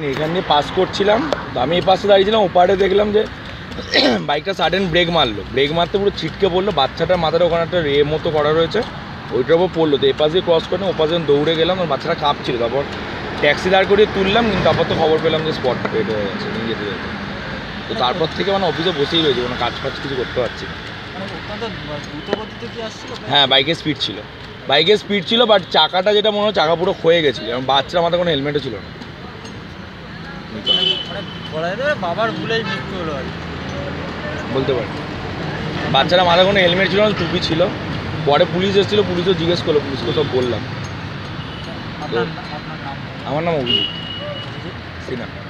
এখান দিয়ে পাস করছিলাম। তো আমি এই পাশে দাঁড়িয়েছিলাম ওপারে দেখলাম যে বাইকটা সাডেন ব্রেক মারলো। ব্রেক মারতে পুরো ছিটকে পড়ল বাচ্চাটার মাথার ওখানে একটা রে মতো করা রয়েছে ওইটার ওপর পড়ল। তো এপাশ দিয়ে ক্রস করে ওপাশে যখন দৌড়ে গেলাম আর বাচ্চাটা কাঁপছিল। তারপর ট্যাক্সি দাঁড় করিয়ে তুললাম কিন্তু তারপর তো খবর পেলাম যে স্পট পেট হয়ে গেছে নিয়ে যেতে যেতে। তো তারপর থেকে মানে অফিসে বসেই রয়েছে কোনো কাজ ফাজ কিছু করতে পারছি না। মানে হ্যাঁ বাইকের স্পিড ছিল। বাইকের স্পিড ছিল বাট চাকাটা যেটা মনে হয় চাকা পুরো ক্ষয়ে গেছিল এবং বাচ্চার মাথায় কোনো হেলমেটও ছিল না। মানে বলা যেতে বাবার ভুলেই মৃত্যু হলো আর। বলতে পারি। বাচ্চারা মাথায় কোনো হেলমেট ছিল না টুপি ছিল। পরে পুলিশ এসেছিল পুলিশও জিজ্ঞেস করল পুলিশকে সব বললাম। আমার নাম অভিজিৎ। সিনহা।